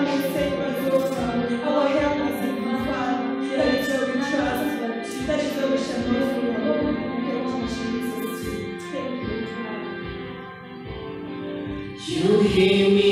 You hear me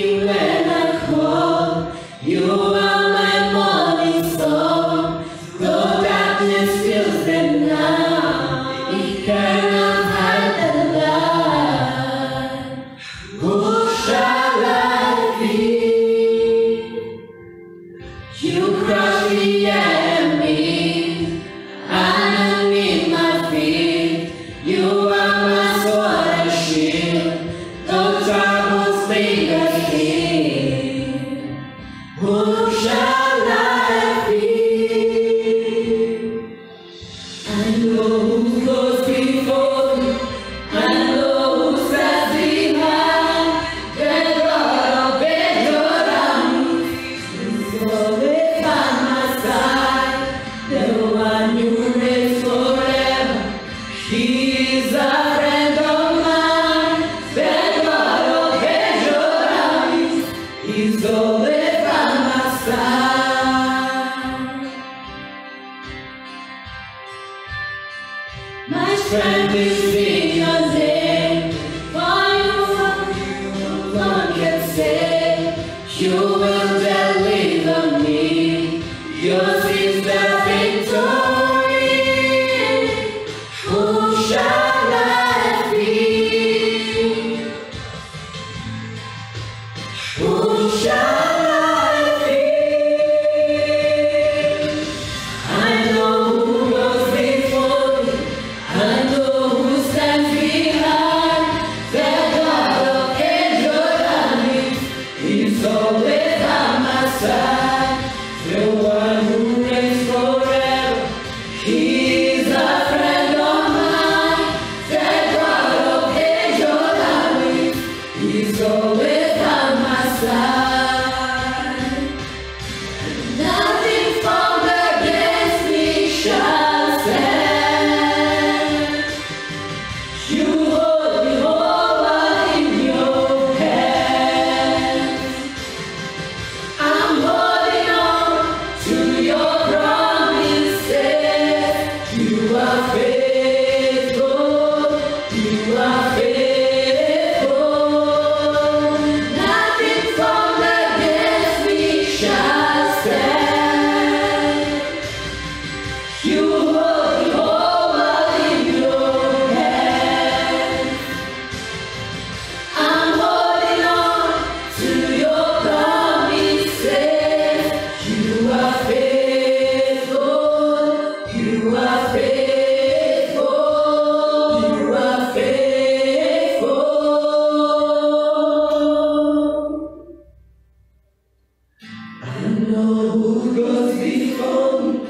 who goes before.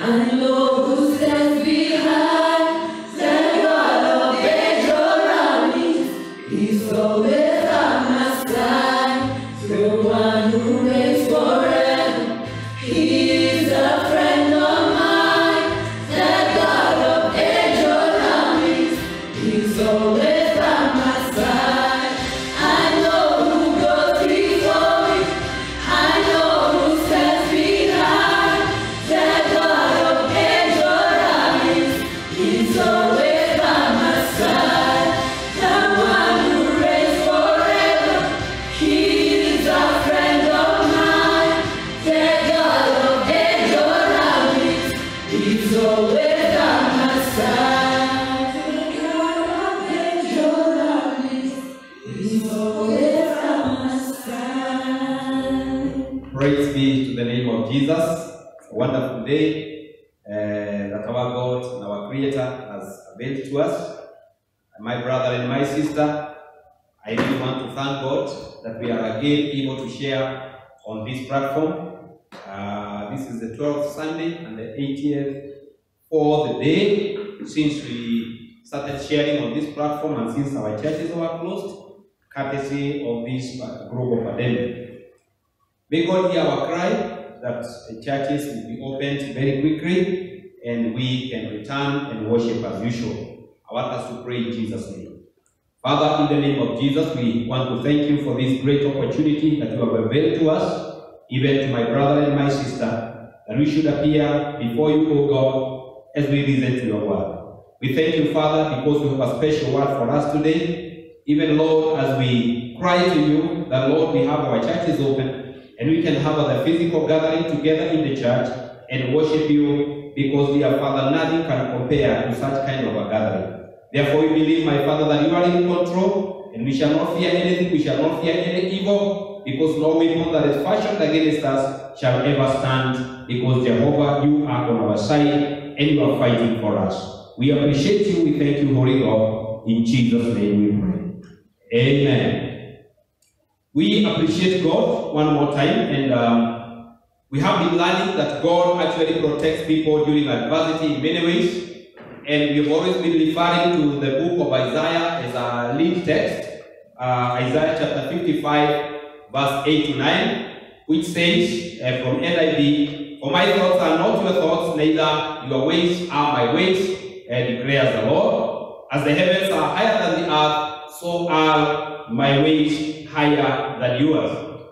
I know who stands behind. Thank God that we are again able to share on this platform. Uh, this is the 12th Sunday and the 80th for the day since we started sharing on this platform and since our churches were closed, courtesy of this uh, global pandemic. May God hear our cry that the churches will be opened very quickly and we can return and worship as usual. I want us to pray in Jesus' name. Father, in the name of Jesus, we want to thank you for this great opportunity that you have availed to us, even to my brother and my sister, that we should appear before you, O God, as we listen to your word. We thank you, Father, because you have a special word for us today. Even, Lord, as we cry to you, that, Lord, we have our churches open and we can have the physical gathering together in the church and worship you because, dear Father, nothing can compare to such kind of a gathering. Therefore, we believe, my Father, that you are in control and we shall not fear anything, we shall not fear any evil because no weapon that is fashioned against us shall ever stand because, Jehovah, you are on our side and you are fighting for us. We appreciate you, we thank you, Holy God. In Jesus' name we pray. Amen. We appreciate God one more time, and um, we have been learning that God actually protects people during adversity in many ways. And we've always been referring to the book of Isaiah as a lead text, uh, Isaiah chapter 55, verse 8 to 9, which says uh, from NIV, For my thoughts are not your thoughts, neither your ways are my ways, uh, declares the Lord. As the heavens are higher than the earth, so are my ways higher than yours.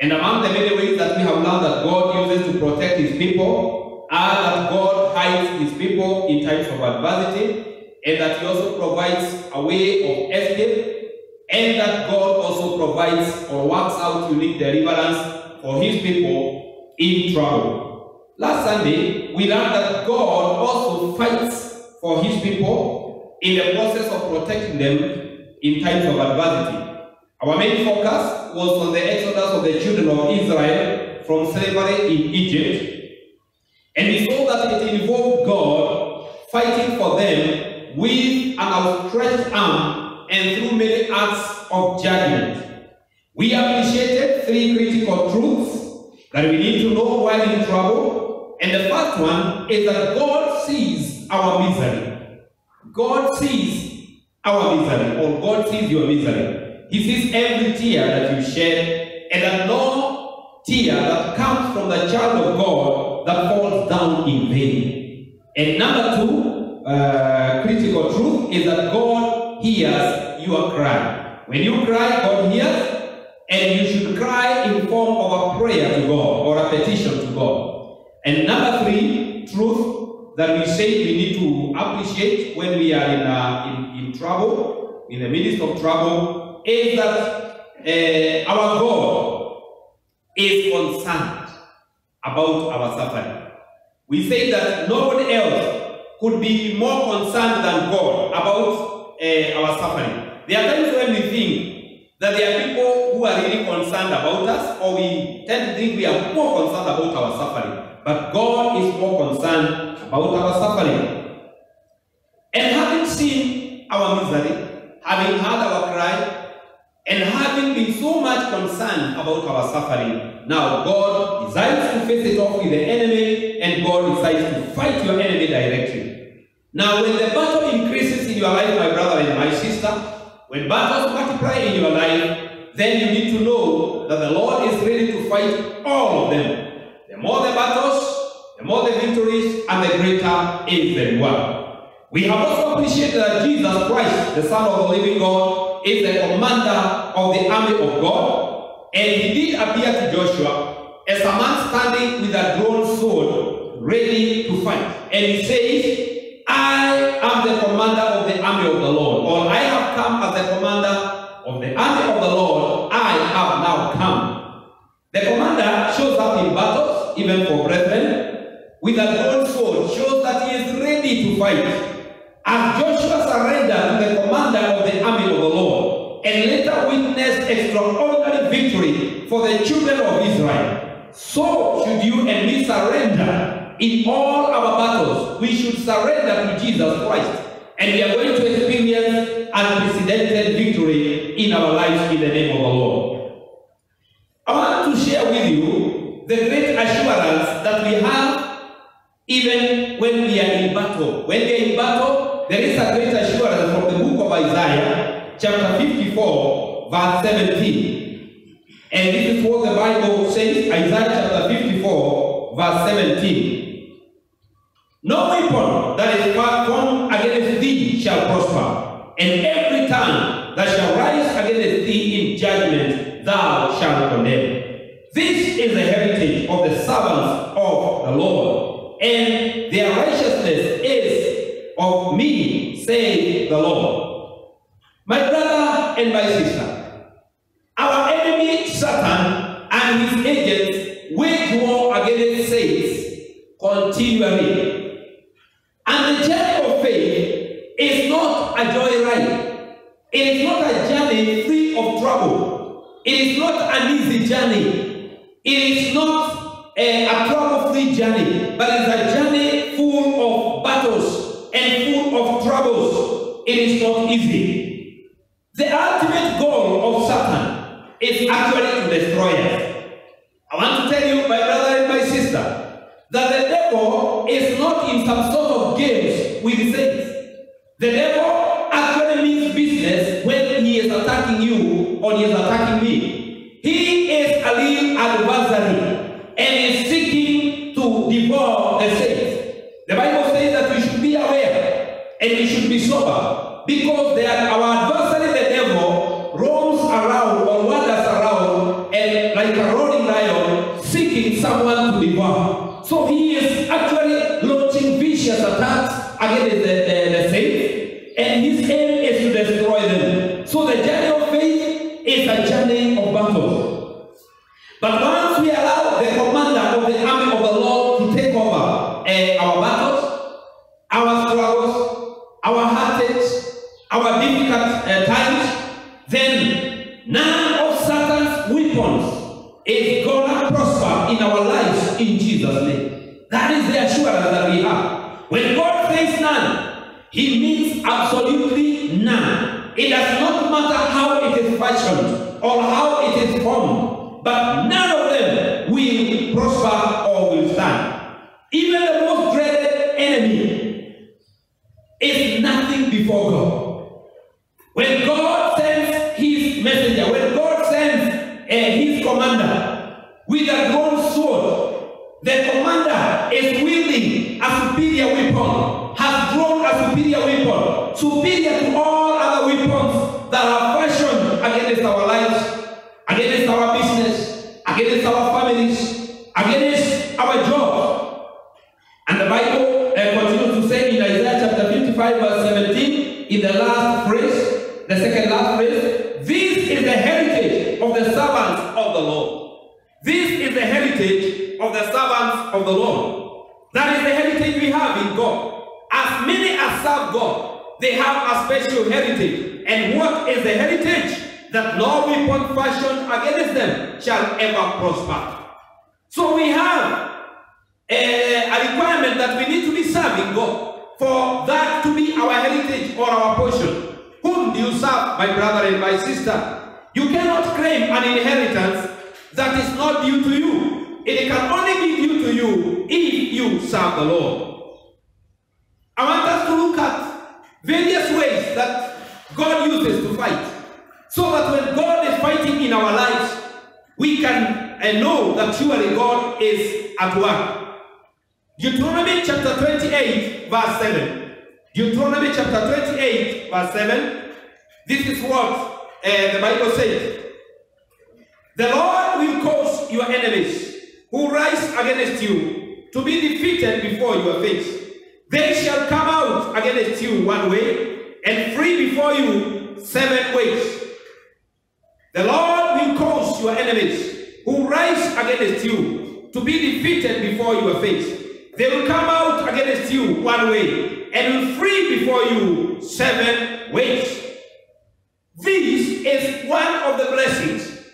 And among the many ways that we have learned that God uses to protect his people that God hides his people in times of adversity, and that he also provides a way of escape, and that God also provides or works out unique deliverance for his people in trouble. Last Sunday, we learned that God also fights for his people in the process of protecting them in times of adversity. Our main focus was on the exodus of the children of Israel from slavery in Egypt. And we saw that it involved God fighting for them with an outstretched arm and through many acts of judgment. We appreciated three critical truths that we need to know while in trouble. And the first one is that God sees our misery. God sees our misery, or God sees your misery. He sees every tear that you shed, and a no tear that comes from the child of God that falls down in vain. And number two, uh, critical truth is that God hears your cry. When you cry, God hears, and you should cry in form of a prayer to God or a petition to God. And number three, truth that we say we need to appreciate when we are in, uh, in, in trouble, in the midst of trouble, is that uh, our God is concerned about our suffering. We say that no one else could be more concerned than God about uh, our suffering. There are times when we think that there are people who are really concerned about us, or we tend to think we are more concerned about our suffering. But God is more concerned about about our suffering. And having seen our misery, having heard our cry, and having been so much concerned about our suffering, now God decides to face it off with the enemy, and God decides to fight your enemy directly. Now, when the battle increases in your life, my brother and my sister, when battles multiply in your life, then you need to know that the Lord is ready to fight all of them. The more the battles, the more the victories, and the greater is the reward. We have also appreciated that Jesus Christ, the Son of the living God, is the commander of the army of God, and he did appear to Joshua as a man standing with a drawn sword, ready to fight. And he says, I am the commander of the army of the Lord, or I have come as the commander of the army of the Lord, I have now come. The commander shows up in battles, even for brethren, with a drawn sword, shows that he is ready to fight. As Joshua surrendered to the commander of the army of the Lord, and later witnessed extraordinary victory for the children of Israel, so should you and me surrender in all our battles. We should surrender to Jesus Christ, and we are going to experience unprecedented victory in our lives in the name of the Lord. I want to share with you the great assurance that we have even when we are in battle. When we are in battle, there is a great assurance from the book of Isaiah, chapter 54, verse 17. And this is what the Bible says, Isaiah chapter 54, verse 17. No weapon that is formed against thee shall prosper, and every tongue that shall rise against thee in judgment thou shalt condemn. This is the heritage of the servants of the Lord, and their righteousness is of me, saith the Lord. Once we allow the commander of the army of the Lord to take over. Eh, our Whom do you serve, my brother and my sister? You cannot claim an inheritance that is not due to you. It can only be due to you if you serve the Lord. I want us to look at various ways that God uses to fight. So that when God is fighting in our lives, we can uh, know that surely God is at work. Deuteronomy chapter 28, verse 7. Deuteronomy chapter 28, verse 7. This is what uh, the Bible says. The Lord will cause your enemies who rise against you to be defeated before your face. They shall come out against you one way and flee before you seven ways. The Lord will cause your enemies who rise against you to be defeated before your face. They will come out against you one way and will flee before you seven ways. This is one of the blessings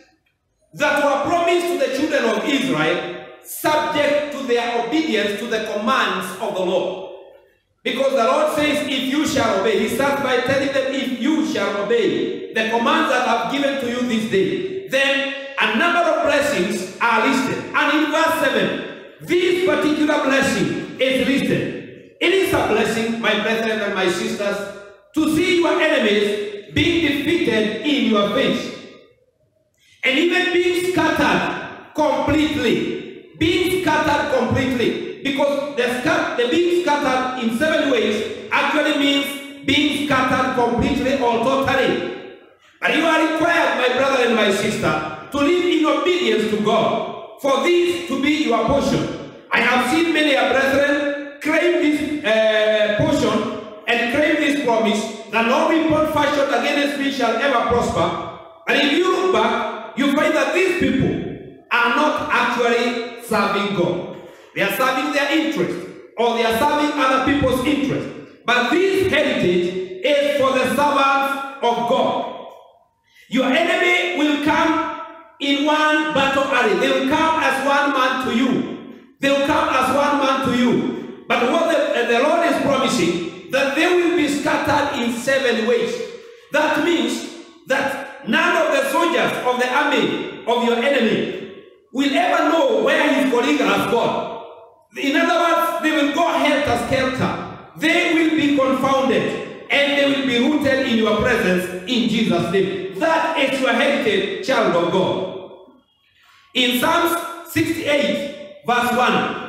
that were promised to the children of Israel, subject to their obedience to the commands of the Lord. Because the Lord says, if you shall obey, He starts by telling them, if you shall obey the commands that I've given to you this day, then a number of blessings are listed. And in verse 7, this particular blessing is listed. It is a blessing, my brethren and my sisters, to see your enemies being defeated in your face. And even being scattered completely. Being scattered completely. Because the, scat- the being scattered in seven ways actually means being scattered completely or totally. But you are required, my brother and my sister, to live in obedience to God for this to be your portion. I have seen many a brethren claim this uh, portion and claim this promise that no weapon fashioned against me shall ever prosper. And if you look back, you find that these people are not actually serving God. They are serving their interest or they are serving other people's interest. But this heritage is for the servants of God. Your enemy will come in one battle array. They will come as one man to you. They will come as one man to you. But what the, uh, the Lord is promising, that they will be scattered in seven ways. That means that none of the soldiers of the army of your enemy will ever know where his colleague has gone. In other words, they will go helter skelter. They will be confounded and they will be rooted in your presence in Jesus' name. That is your heritage, child of God. In Psalms 68, verse 1,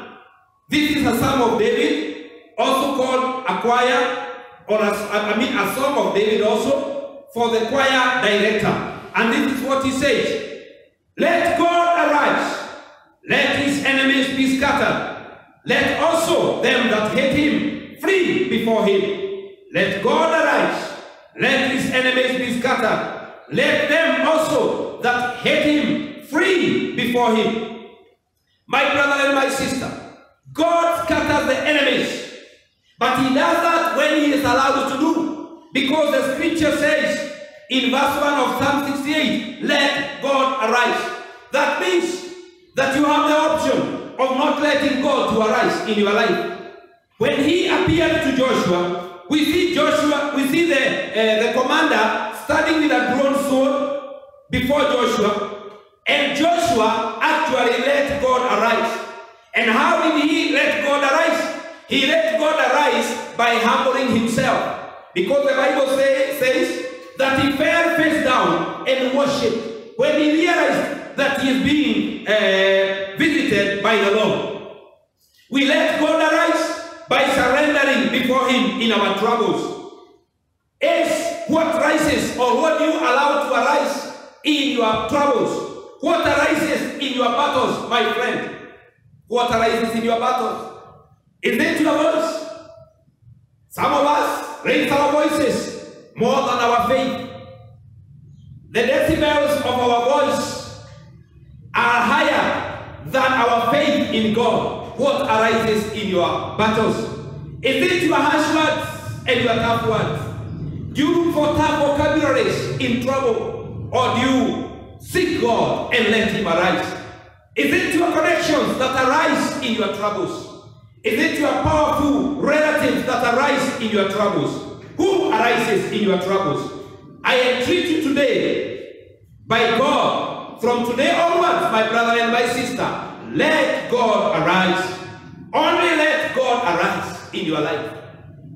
this is a psalm of David, also called a choir, or a, I mean a song of David also, for the choir director. And this is what he says. Let God arise, let his enemies be scattered. Let also them that hate him flee before him. Let God arise, let his enemies be scattered. Let them also that hate him flee before him. My brother and my sister, God scatters the enemies, but he does that when he is allowed to do. Because the scripture says in verse 1 of Psalm 68, let God arise. That means that you have the option of not letting God to arise in your life. When he appeared to Joshua, we see Joshua, we see the, uh, the commander standing with a drawn sword before Joshua, and Joshua actually let God arise. And how did he let God arise? He let God arise by humbling himself. Because the Bible say, says that he fell face down and worshiped when he realized that he is being uh, visited by the Lord. We let God arise by surrendering before him in our troubles. Is what rises or what you allow to arise in your troubles. What arises in your battles, my friend? What arises in your battles? Is it your voice? Some of us raise our voices more than our faith. The decibels of our voice are higher than our faith in God. What arises in your battles? Is it your harsh words and your tough words? Do you look for tough vocabularies in trouble? Or do you seek God and let Him arise? Is it your connections that arise in your troubles? Is it your powerful relatives that arise in your troubles? Who arises in your troubles? I entreat you today, by God, from today onwards, my brother and my sister, let God arise. Only let God arise in your life.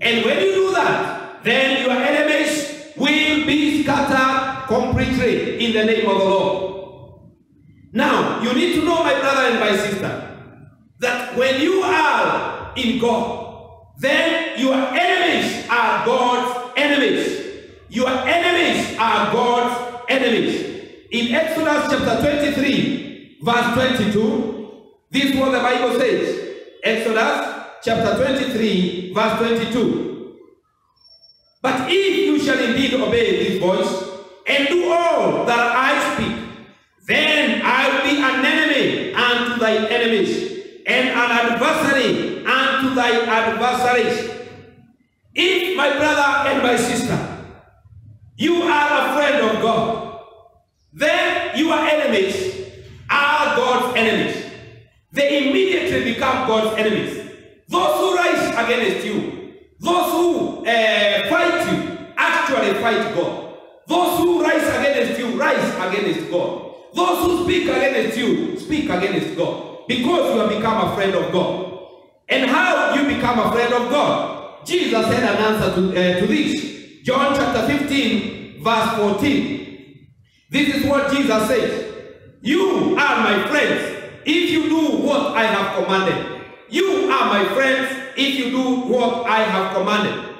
And when you do that, then your enemies will be scattered completely in the name of the Lord. Now, you need to know, my brother and my sister, that when you are in God, then your enemies are God's enemies. Your enemies are God's enemies. In Exodus chapter 23, verse 22, this is what the Bible says. Exodus chapter 23, verse 22. But if you shall indeed obey this voice and do all that I speak, then I will be an enemy unto thy enemies and an adversary unto thy adversaries. If my brother and my sister, you are a friend of God, then your enemies are God's enemies. They immediately become God's enemies. Those who rise against you, those who uh, fight you, actually fight God. Those who rise against you, rise against God. Those who speak against you, speak against God. Because you have become a friend of God. And how you become a friend of God? Jesus had an answer to, uh, to this. John chapter 15, verse 14. This is what Jesus says. You are my friends if you do what I have commanded. You are my friends if you do what I have commanded.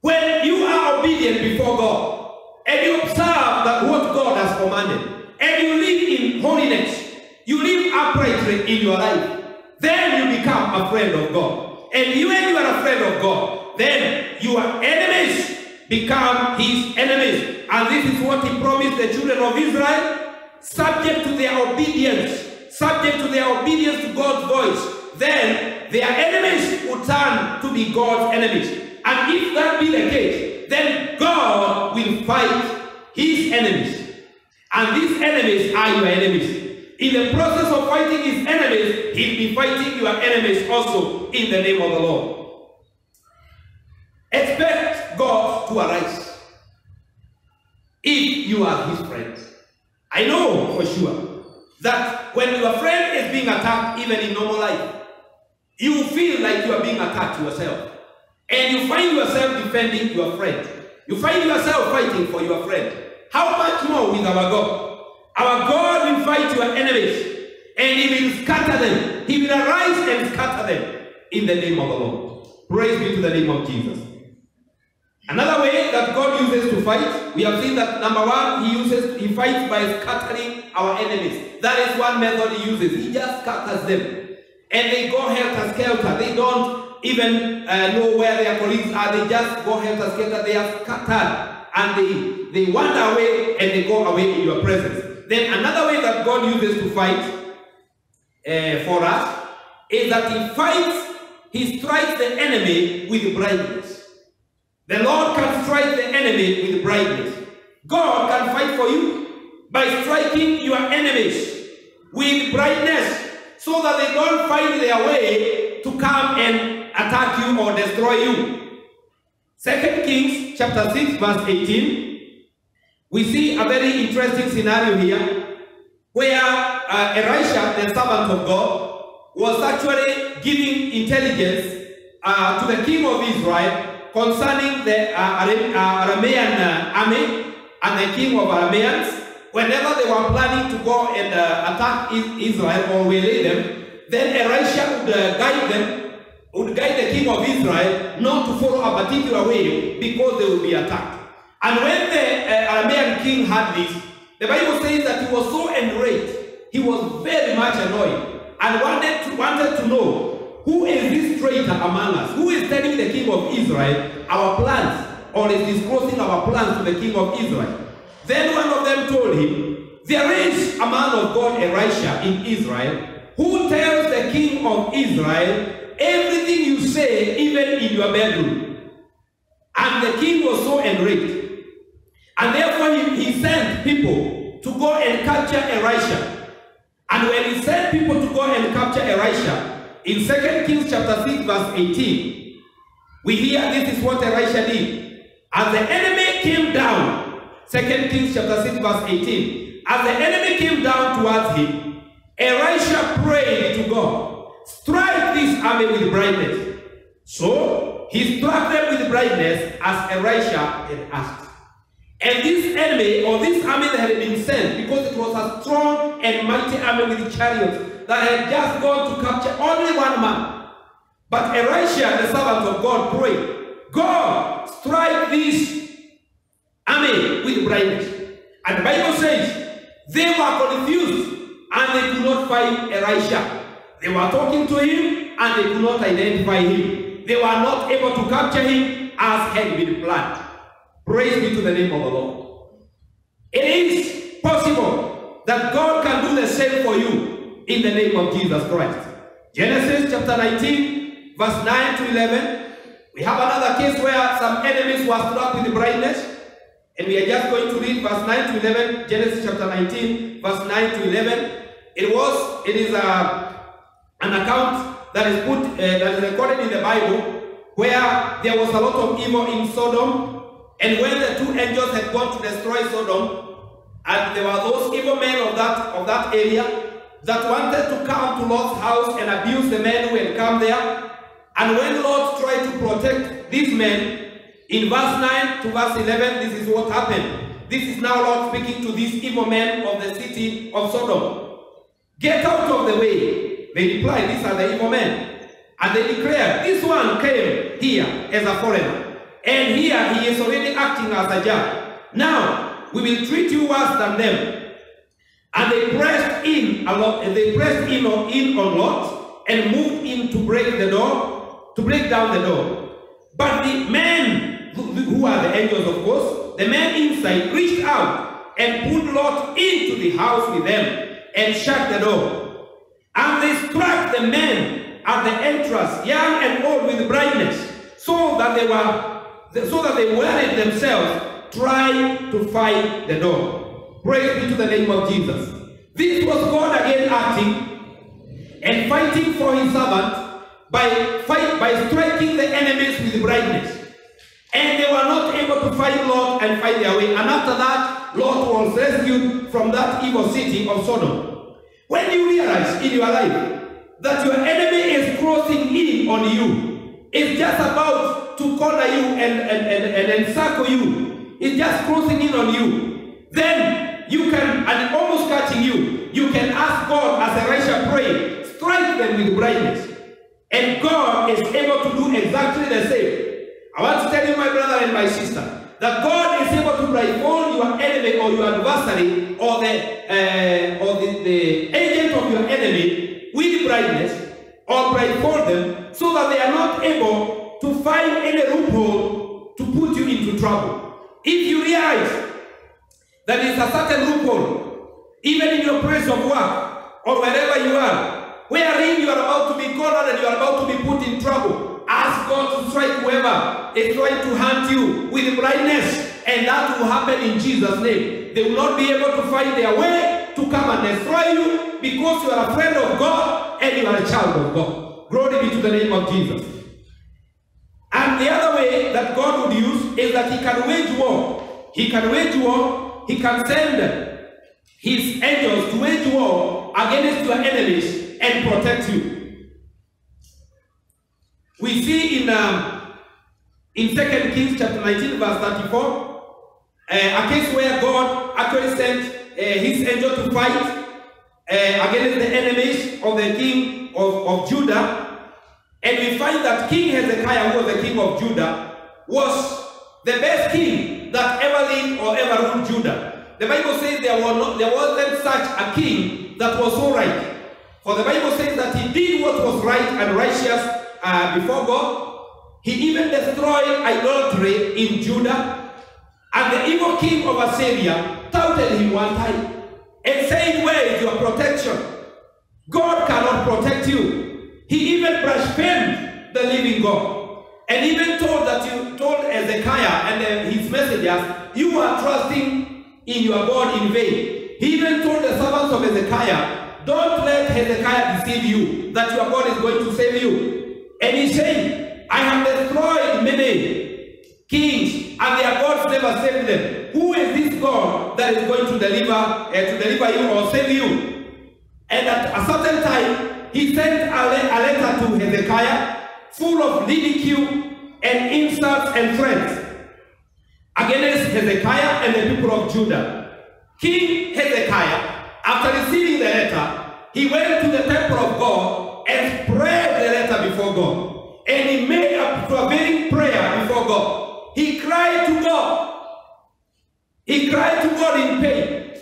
When you are obedient before God and you observe that what God has commanded and you live in holiness, you live uprightly in your life, then you become a friend of God. And when you are a friend of God, then your enemies become his enemies. And this is what he promised the children of Israel, subject to their obedience, subject to their obedience to God's voice. Then their enemies will turn to be God's enemies. And if that be the case, then God will fight his enemies. And these enemies are your enemies. In the process of fighting his enemies, he'll be fighting your enemies also in the name of the Lord. Expect God to arise if you are his friend. I know for sure that when your friend is being attacked, even in normal life, you feel like you are being attacked yourself. And you find yourself defending your friend. You find yourself fighting for your friend. How much more with our God? Our God will fight your enemies and he will scatter them. He will arise and scatter them in the name of the Lord. Praise be to the name of Jesus. Another way that God uses to fight, we have seen that number one, He uses, He fights by scattering our enemies. That is one method He uses. He just scatters them. And they go helter skelter. They don't even uh, know where their colleagues are. They just go helter skelter. They are scattered. And they, they wander away and they go away in your presence. Then another way that God uses to fight uh, for us is that He fights, He strikes the enemy with brightness. The Lord can strike the enemy with brightness. God can fight for you by striking your enemies with brightness so that they don't find their way to come and attack you or destroy you. Second Kings chapter 6 verse 18 we see a very interesting scenario here where uh, Elisha, the servant of God, was actually giving intelligence uh, to the king of Israel concerning the uh, uh, Aramean uh, army and the king of Arameans. Whenever they were planning to go and uh, attack Israel or waylay them, then Elisha would guide them, would guide the king of Israel not to follow a particular way because they would be attacked. And when the uh, Aramean king had this, the Bible says that he was so enraged, he was very much annoyed, and wanted to, wanted to know who is this traitor among us? Who is telling the king of Israel our plans, or is disclosing our plans to the king of Israel? Then one of them told him, There is a man of God, Elisha, in Israel, who tells the king of Israel everything you say, even in your bedroom. And the king was so enraged. And therefore he, he sent people to go and capture Elisha. And when he sent people to go and capture Elisha, in 2 Kings chapter 6, verse 18, We hear this is what Elisha did. As the enemy came down, 2 Kings chapter 6, verse 18. As the enemy came down towards him, Elisha prayed to God, strike this army with brightness. So he struck them with brightness as Elisha had asked. And this enemy, or this army that had been sent, because it was a strong and mighty army with chariots that had just gone to capture only one man. But Elisha, the servant of God, prayed, God, strike this army with brightness. And the Bible says they were confused and they could not find Elisha. They were talking to him and they could not identify him. They were not able to capture him as had been planned. Praise be to the name of the Lord. It is possible that God can do the same for you in the name of Jesus Christ. Genesis chapter 19, verse 9 to 11. We have another case where some enemies were struck with brightness. And we are just going to read verse 9 to 11, Genesis chapter 19, verse 9 to 11. It was, it is a, an account that is put, uh, that is recorded in the Bible, where there was a lot of evil in Sodom. And when the two angels had gone to destroy Sodom, and there were those evil men of that, of that area that wanted to come to Lot's house and abuse the men who had come there. And when Lot tried to protect these men, in verse 9 to verse 11, this is what happened. This is now Lord speaking to these evil men of the city of Sodom. Get out of the way. They replied, These are the evil men. And they declared, This one came here as a foreigner. And here he is already acting as a judge. Now, we will treat you worse than them. And they pressed in a lot, and they pressed in on, in on Lot and moved in to break the door, to break down the door. But the men, who, are the angels of course, the men inside reached out and put Lot into the house with them and shut the door. And they struck the men at the entrance, young and old, with brightness, so that they were, so that they worried themselves trying to fight the door. Praise be to the name of Jesus. This was God again acting and fighting for his servant by fight by striking the enemies with brightness. And they were not able to find Lot and find their way. And after that, Lot was rescued from that evil city of Sodom. When you realize in your life that your enemy is crossing in on you, it's just about to corner you and, and, and, and encircle you. It's just crossing in on you. Then you can, and almost catching you, you can ask God as Elisha prayed, strike them with brightness. And God is able to do exactly the same. I want to tell you, my brother and my sister, that God is able to blindfold your enemy or your adversary or the uh, or the, the agent of your enemy with brightness or blindfold them so that they are not able to find any loophole to put you into trouble. If you realize that is a certain loophole, even in your place of work or wherever you are, wherein you are about to be cornered and you are about to be put in trouble. Ask God to strike whoever is trying to hunt you with blindness, and that will happen in Jesus' name. They will not be able to find their way to come and destroy you because you are a friend of God and you are a child of God. Glory be to the name of Jesus. And the other way that God would use is that He can wage war. He can wage war. He can send His angels to wage war against your enemies and protect you. We see in um, in Second Kings chapter 19, verse 34, uh, a case where God actually sent uh, his angel to fight uh, against the enemies of the king of, of Judah. And we find that King Hezekiah, who was the king of Judah, was the best king that ever lived or ever ruled Judah. The Bible says there, was not, there wasn't such a king that was so right. For the Bible says that he did what was right and righteous uh, before God. He even destroyed idolatry in Judah. And the evil king of Assyria touted him one time and saying, Where is your protection? God cannot protect you. He even blasphemed the living God. And even told that you told Ezekiah and his messengers, you are trusting in your God in vain. He even told the servants of Hezekiah, don't let Hezekiah deceive you that your God is going to save you. And he said, I have destroyed many kings, and their gods never saved them. Who is this God that is going to deliver uh, to deliver you or save you? And at a certain time, he sent a, le- a letter to Hezekiah full of ridicule and insults and threats against Hezekiah and the people of Judah. King Hezekiah, after receiving the letter, he went to the temple of God and spread the letter before God. And he made a prevailing prayer before God. He cried to God. He cried to God in pain.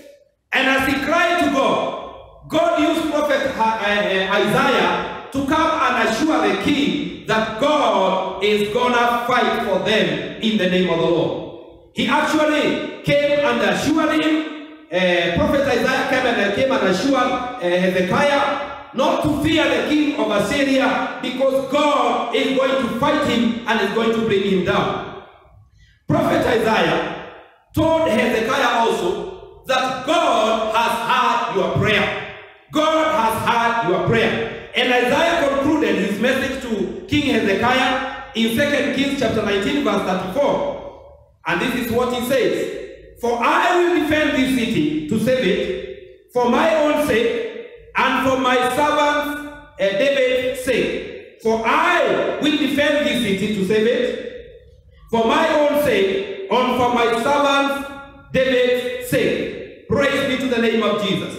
And as he cried to God, God used prophet uh, uh, Isaiah to come and assure the king that God is gonna fight for them in the name of the Lord. He actually came and assured him. Uh, prophet Isaiah came and came and assured uh, Hezekiah not to fear the king of Assyria because God is going to fight him and is going to bring him down. Prophet Isaiah told Hezekiah also that God has heard your prayer. God has heard your prayer. And Isaiah concluded his message to King Hezekiah in 2 Kings chapter 19, verse 34. And this is what he says. For I will defend this city to save it for my own sake and for my servant uh, David's sake. For I will defend this city to save it for my own sake and for my servant David's sake. Praise be to the name of Jesus.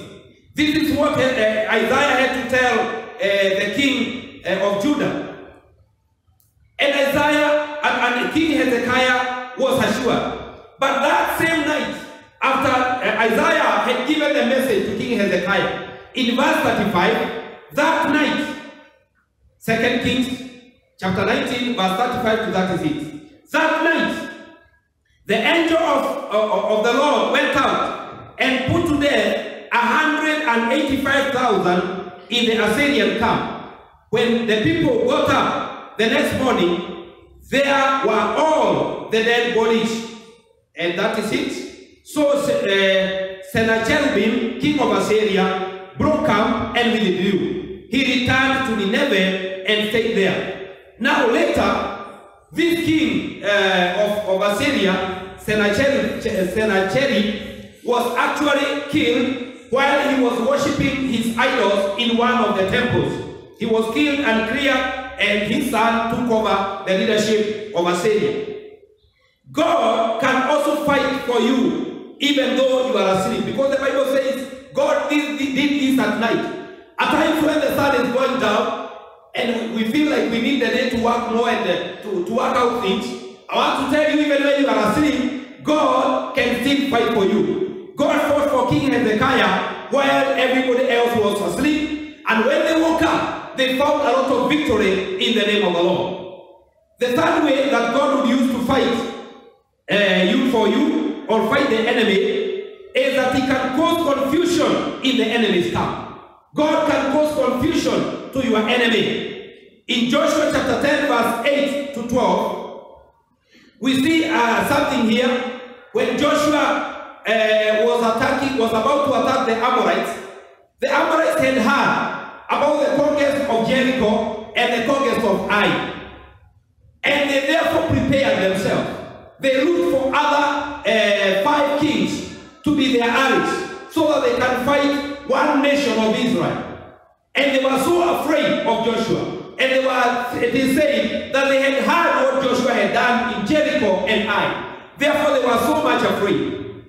This is what uh, Isaiah had to tell uh, the king uh, of Judah. And Isaiah and, and King Hezekiah was assured. But that same night, after uh, Isaiah had given the message to King Hezekiah, in verse 35, that night, 2 Kings chapter 19, verse 35 to 36, that night, the angel of, of, of the Lord went out and put to death 185,000 in the Assyrian camp. When the people got up the next morning, there were all the dead bodies. And that is it. So uh, Sennacherib, king of Assyria, broke camp and withdrew. He returned to Nineveh and stayed there. Now later, this king uh, of, of Assyria, Sennacherib, Sennacherib, was actually killed while he was worshipping his idols in one of the temples. He was killed and cleared, and his son took over the leadership of Assyria. God can also fight for you even though you are asleep. Because the Bible says God did, did, this at night. At times when the sun is going down and we feel like we need the day to work more and uh, to, to work out things, I want to tell you even when you are asleep, God can still fight for you. God fought for King Hezekiah while everybody else was asleep. And when they woke up, they found a lot of victory in the name of the Lord. The third way that God would use to fight uh, you for you or fight the enemy is that he can cause confusion in the enemy's camp. God can cause confusion to your enemy. In Joshua chapter 10, verse 8 to 12, we see uh, something here when Joshua uh, was attacking, was about to attack the Amorites. The Amorites had heard about the conquest of Jericho and the conquest of Ai. And they therefore prepared themselves. They looked for other uh, five kings to be their allies so that they can fight one nation of Israel. And they were so afraid of Joshua. And they were, is said that they had heard what Joshua had done in Jericho and Ai. Therefore, they were so much afraid.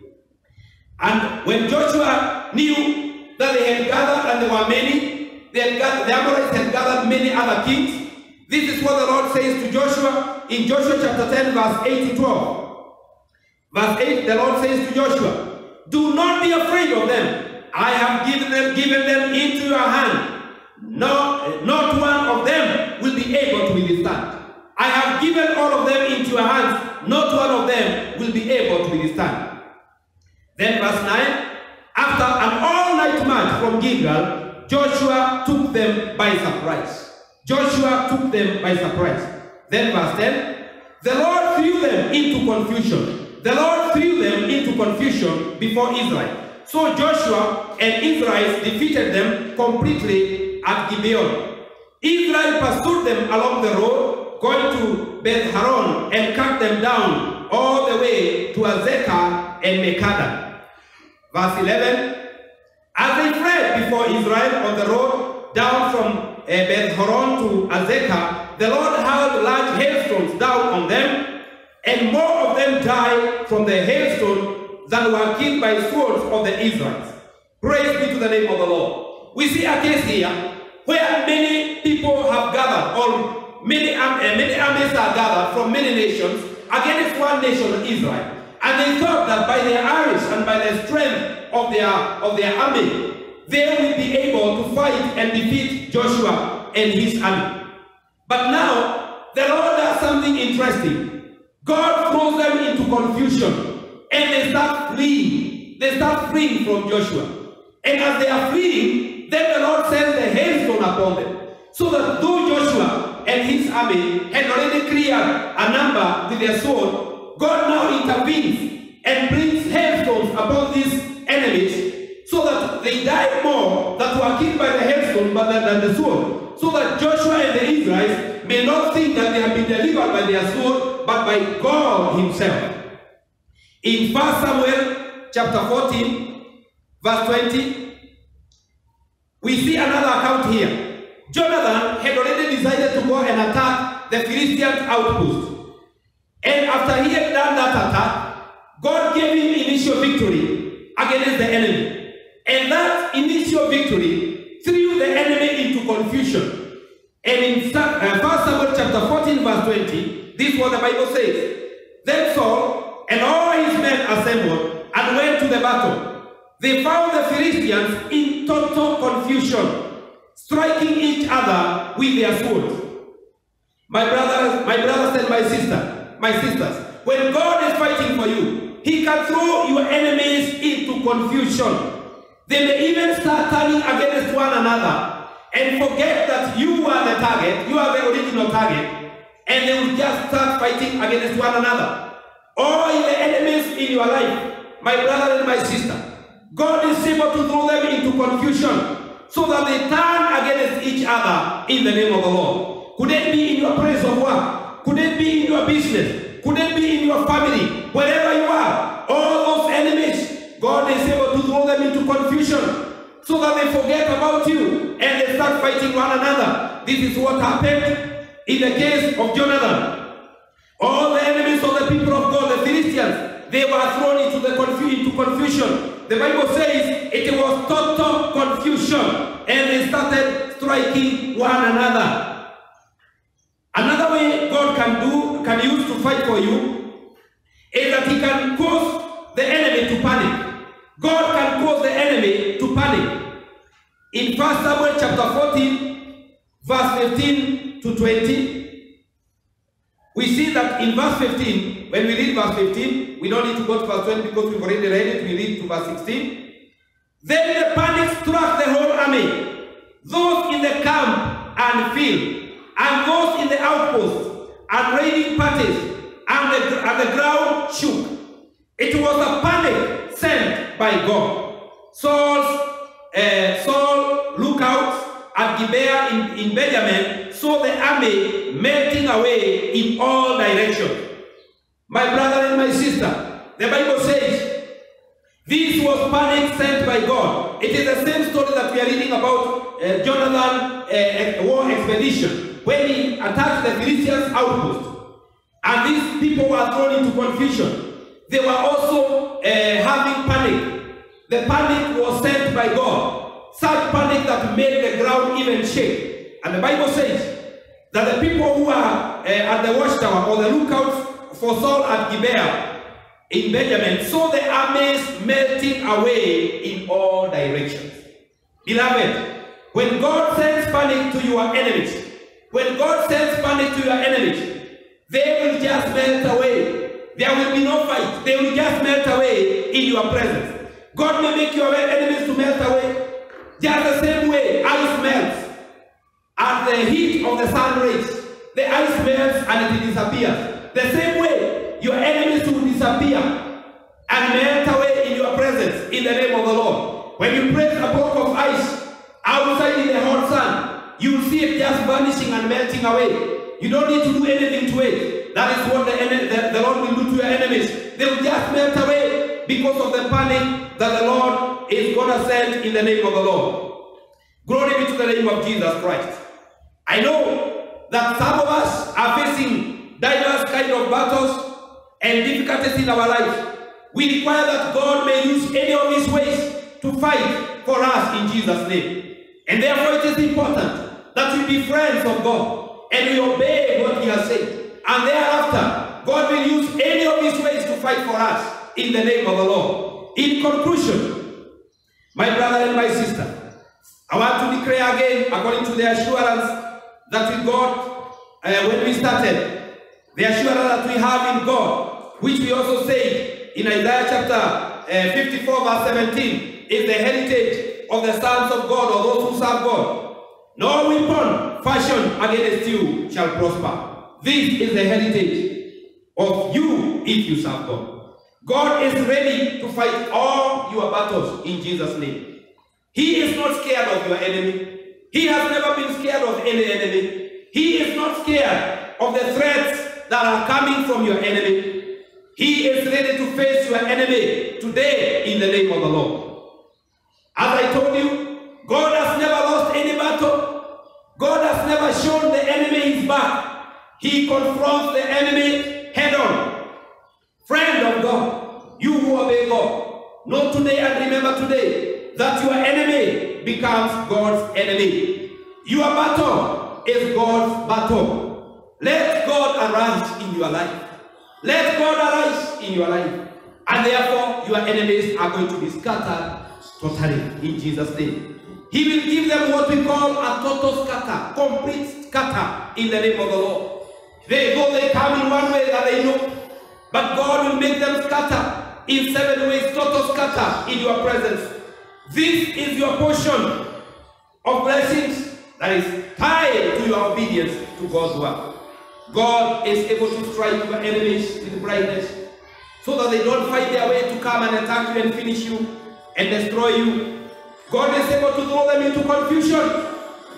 And when Joshua knew that they had gathered, and there were many, they had gathered, the Amorites had gathered many other kings, this is what the Lord says to Joshua in Joshua chapter 10, verse 8 to 12. Verse 8, the Lord says to Joshua, Do not be afraid of them. I have given them, given them into your hand. No, not one of them will be able to withstand. I have given all of them into your hands. Not one of them will be able to withstand. Then verse 9, after an all-night march from Gilgal, Joshua took them by surprise. Joshua took them by surprise. Then verse 10, the Lord threw them into confusion. The Lord threw them into confusion before Israel. So Joshua and Israel defeated them completely at Gibeon. Israel pursued them along the road, going to Beth Horon and cut them down all the way to Azekah and Makkedah. Verse 11 As they fled before Israel on the road down from uh, Beth Horon to Azekah, the Lord hurled large hailstones down on them, and more of them died from the hailstone than were killed by swords of the Israelites. Praise be to the name of the Lord. We see a case here where many people have gathered, or many, uh, many armies are gathered from many nations against one nation, Israel. And they thought that by their armies and by the strength of their, of their army, they will be able to fight and defeat Joshua and his army. But now, the Lord does something interesting. God throws them into confusion and they start fleeing. They start fleeing from Joshua. And as they are fleeing, then the Lord sends the hailstone upon them. So that though Joshua and his army had already cleared a number with their sword, God now intervenes and brings hailstones upon these enemies so that they die more that were killed by the hailstone than the sword. So that Joshua and the Israelites may not think that they have been delivered by their sword, but by God Himself. In 1 Samuel chapter 14, verse 20, we see another account here. Jonathan had already decided to go and attack the Philistine outpost. And after he had done that attack, God gave him initial victory against the enemy. And that initial victory threw the enemy into confusion. And in Sa- uh, 1 Samuel chapter 14, verse 20, this is what the Bible says. Then Saul and all his men assembled and went to the battle. They found the Philistines in total confusion, striking each other with their swords. My brothers, my brothers and my sister, my sisters, when God is fighting for you, He can throw your enemies into confusion. They may even start turning against one another and forget that you are the target, you are the original target, and they will just start fighting against one another. All the enemies in your life, my brother and my sister, God is able to throw them into confusion so that they turn against each other in the name of the Lord. Could it be in your place of work? Could it be in your business? Could it be in your family? Wherever you are, all those enemies, God is able to throw them into confusion so that they forget about you and they start fighting one another. This is what happened in the case of Jonathan. All the enemies of the people of God, the Philistines, they were thrown into the confu- into confusion. The Bible says it was total confusion, and they started striking one another. Another way God can do, can use to fight for you, is that He can cause the enemy to panic. God can cause the enemy to panic. In 1 Samuel chapter 14, verse 15 to 20, we see that in verse 15, when we read verse 15, we don't need to go to verse 20 because we've already read it, we read to verse 16. Then the panic struck the whole army, those in the camp and field, and those in the outposts, and raiding parties, and the, and the ground shook. It was a panic sent by God. Saul's, uh, Saul looked out at Gibeah in, in Benjamin, saw the army melting away in all directions. My brother and my sister, the Bible says this was panic sent by God. It is the same story that we are reading about uh, Jonathan uh, war expedition when he attacked the Philistines outpost. And these people were thrown into confusion. They were also uh, having panic. The panic was sent by God. Such panic that made the ground even shake. And the Bible says that the people who are uh, at the watchtower or the lookouts for Saul at Gibeah in Benjamin saw the armies melting away in all directions. Beloved, when God sends panic to your enemies, when God sends panic to your enemies, they will just melt away. There will be no fight. They will just melt away in your presence. God may make your enemies to melt away. Just the same way ice melts at the heat of the sun rays. The ice melts and it disappears. The same way your enemies will disappear and melt away in your presence in the name of the Lord. When you place a block of ice outside in the hot sun, you will see it just vanishing and melting away. You don't need to do anything to it. That is what the, the, the Lord will do to your enemies. They will just melt away because of the panic that the Lord is going to send in the name of the Lord. Glory be to the name of Jesus Christ. I know that some of us are facing diverse kind of battles and difficulties in our life. We require that God may use any of his ways to fight for us in Jesus' name. And therefore it is important that we be friends of God and we obey what he has said. And thereafter, God will use any of his ways to fight for us in the name of the Lord. In conclusion, my brother and my sister, I want to declare again, according to the assurance that we got uh, when we started, the assurance that we have in God, which we also say in Isaiah chapter uh, 54, verse 17, is the heritage of the sons of God or those who serve God. No weapon fashioned against you shall prosper. This is the heritage of you if you serve God. God is ready to fight all your battles in Jesus' name. He is not scared of your enemy. He has never been scared of any enemy. He is not scared of the threats that are coming from your enemy. He is ready to face your enemy today in the name of the Lord. He confronts the enemy head on. Friend of God, you who obey God, know today and remember today that your enemy becomes God's enemy. Your battle is God's battle. Let God arise in your life. Let God arise in your life. And therefore, your enemies are going to be scattered totally in Jesus' name. He will give them what we call a total scatter, complete scatter in the name of the Lord. They go, they come in one way that they know, but God will make them scatter in seven ways, total scatter in your presence. This is your portion of blessings that is tied to your obedience to God's word. God is able to strike your enemies with brightness so that they don't find their way to come and attack you and finish you and destroy you. God is able to throw them into confusion,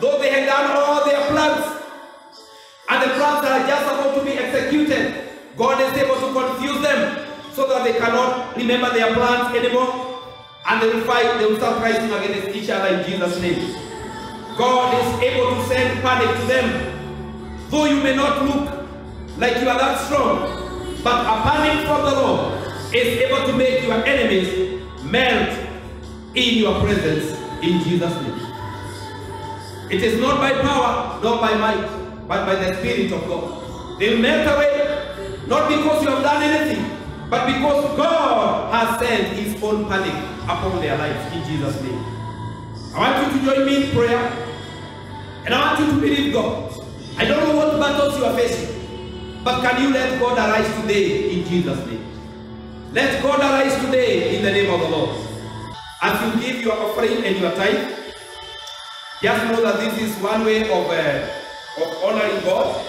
though they had done all their plans. And the plans that are just about to be executed, God is able to confuse them so that they cannot remember their plans anymore. And they will fight, they will start fighting against each other in Jesus' name. God is able to send panic to them, though you may not look like you are that strong. But a panic from the Lord is able to make your enemies melt in your presence in Jesus' name. It is not by power, not by might, but by the Spirit of God. They melt away, not because you have done anything, but because God has sent His own panic upon their lives in Jesus' name. I want you to join me in prayer, and I want you to believe God. I don't know what battles you are facing, but can you let God arise today in Jesus' name? Let God arise today in the name of the Lord. As you give your offering and your tithe, just know that this is one way of, uh, of honoring God.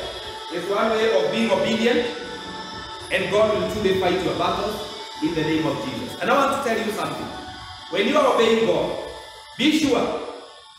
It's one way of being obedient. And God will truly fight your battles in the name of Jesus. And I want to tell you something. When you are obeying God, be sure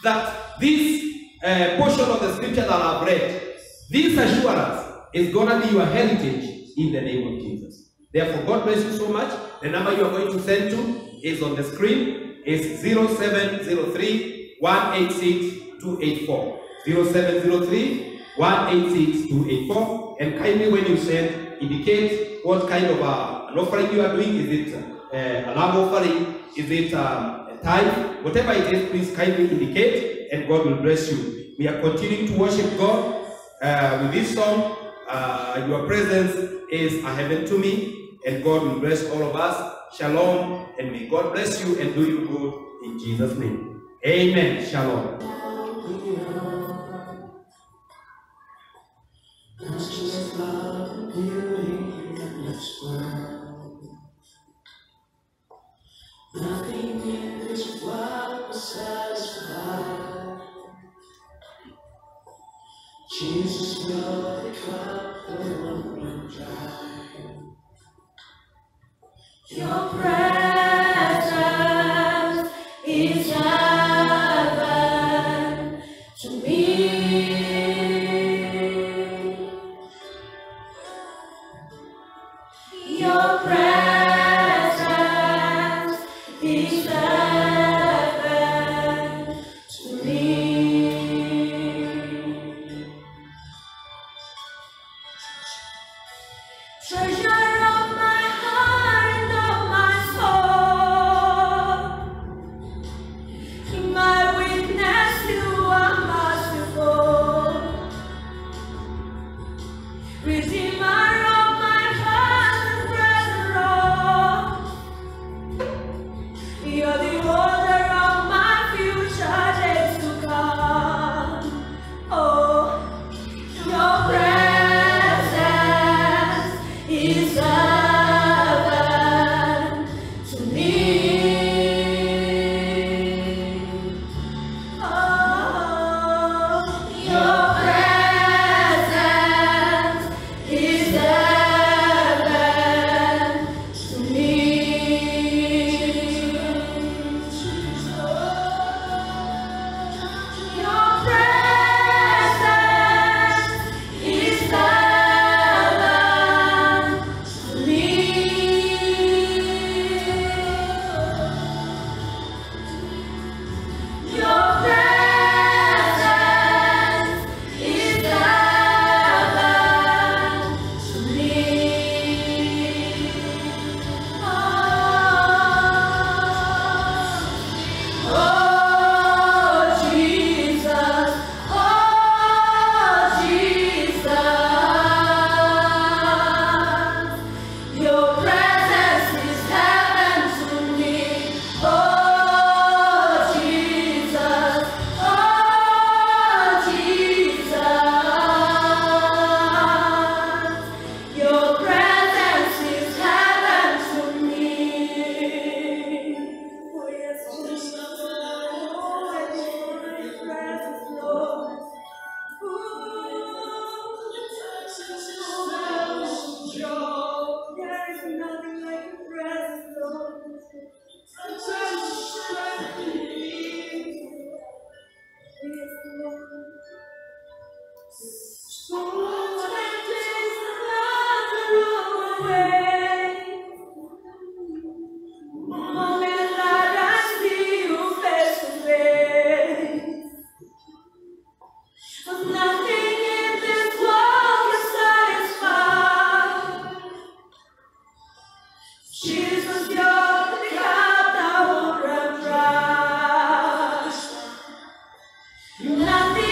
that this uh, portion of the scripture that I've read, this assurance is going to be your heritage in the name of Jesus. Therefore, God bless you so much. The number you are going to send to is on the screen. It's 0703 186 284. 0703 186 284. And kindly, when you send, indicate what kind of uh, an offering you are doing. Is it uh, a love offering? Is it um, a tithe? Whatever it is, please kindly indicate, and God will bless you. We are continuing to worship God uh, with this song. Uh, your presence is a heaven to me, and God will bless all of us. Shalom, and may God bless you and do you good in Jesus' name. Amen. Shalom. Nothing in this world will satisfy. Jesus, you're the cup that won't run dry. Your presence You love me.